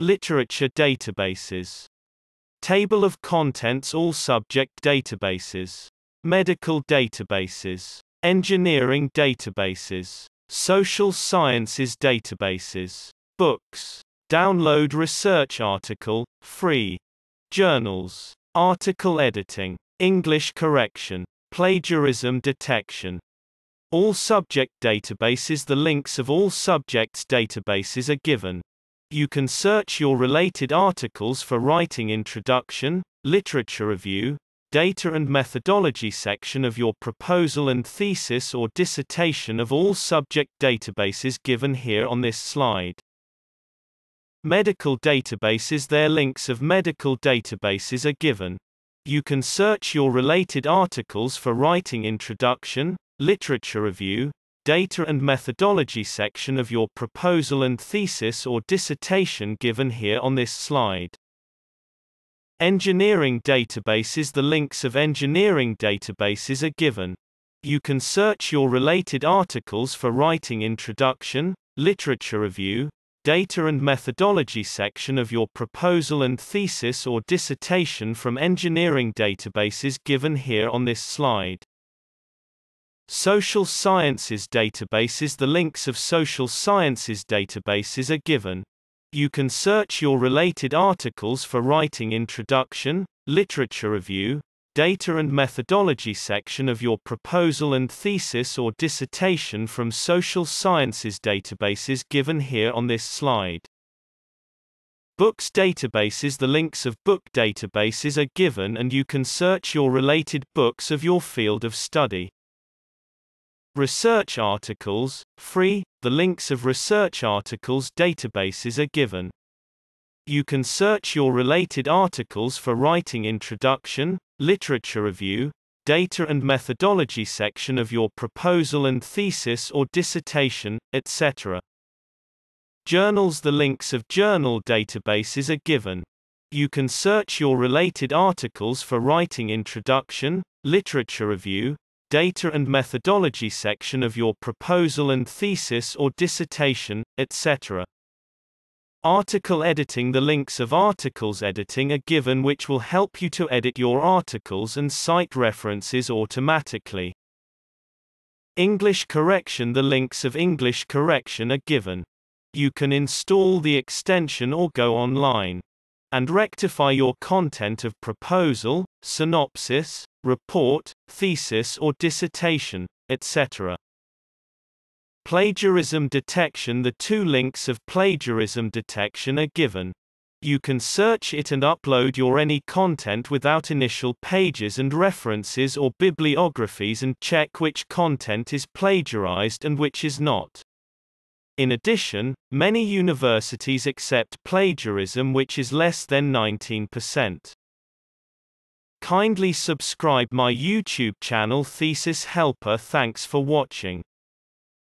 Literature databases. Table of contents All subject databases. Medical databases. Engineering databases. Social sciences databases. Books. Download research article, free. Journals. Article editing. English correction. Plagiarism detection. All subject databases The links of all subjects databases are given. You can search your related articles for writing introduction, literature review, data and methodology section of your proposal and thesis or dissertation of all subject databases given here on this slide. Medical databases Their links of medical databases are given. You can search your related articles for writing introduction, literature review, data and methodology section of your proposal and thesis or dissertation given here on this slide. Engineering databases The links of engineering databases are given. You can search your related articles for writing introduction, literature review, data and methodology section of your proposal and thesis or dissertation from engineering databases given here on this slide. Social sciences databases The links of social sciences databases are given. You can search your related articles for writing introduction, literature review, data and methodology section of your proposal and thesis or dissertation from social sciences databases given here on this slide. Books databases The links of book databases are given and you can search your related books of your field of study. Research articles, free, the links of research articles databases are given. You can search your related articles for writing introduction, literature review, data and methodology section of your proposal and thesis or dissertation, etc. Journals The links of journal databases are given. You can search your related articles for writing introduction, literature review, data and methodology section of your proposal and thesis or dissertation, etc. Article editing The links of articles editing are given which will help you to edit your articles and cite references automatically. English correction The links of English correction are given. You can install the extension or go online and rectify your content of proposal, synopsis, report, thesis or dissertation, etc. Plagiarism detection The two links of plagiarism detection are given. You can search it and upload your any content without initial pages and references or bibliographies and check which content is plagiarized and which is not. In addition, many universities accept plagiarism which is less than 19%. Kindly subscribe my YouTube channel Thesis Helper Thanks for watching.